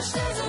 Just as